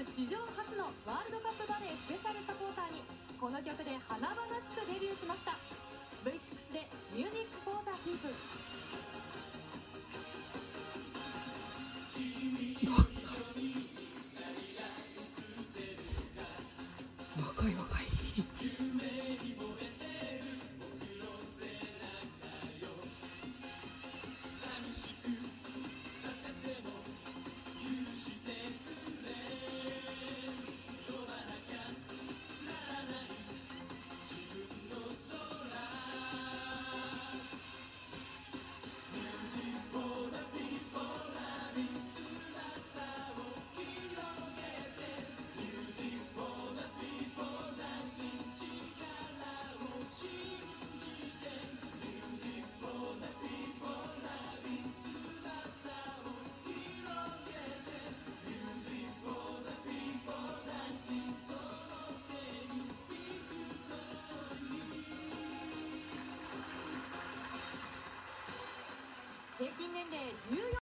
史上初のワールドカップバレースペシャルサポーターにこの曲で華々しくデビューしました。V6 で「ミュージックフォーザキープ。若い若い年齢14